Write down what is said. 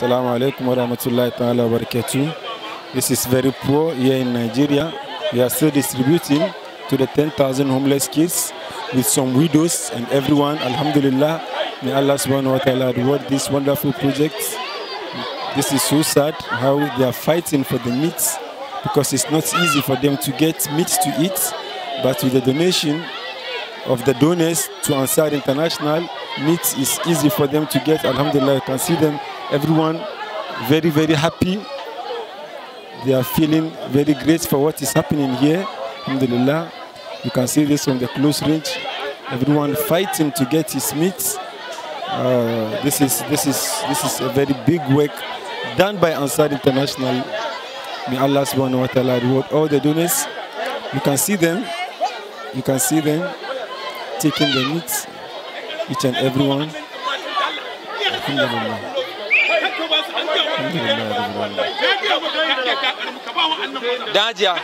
Assalamu alaikum wa rahmatullahi ta'ala wa barakatuh. This is very poor here in Nigeria. We are still distributing to the 10,000 homeless kids with some widows and everyone. Alhamdulillah. May Allah subhanahu wa ta'ala reward this wonderful project. This is so sad how they are fighting for the meat because it's not easy for them to get meat to eat. But with the donation of the donors to Ansar International, meat is easy for them to get. Alhamdulillah, you can see them, everyone very, very happy. They are feeling very great for what is happening here. Alhamdulillah. You can see this from the close range. Everyone fighting to get his meat. Uh, this is this is this is a very big work done by Ansar International. May Allah subhanahu wa ta'ala reward all the donors. You can see them. You can see them taking the meat, each and every one. Alhamdulillah. Alhamdulillah. Dajiya.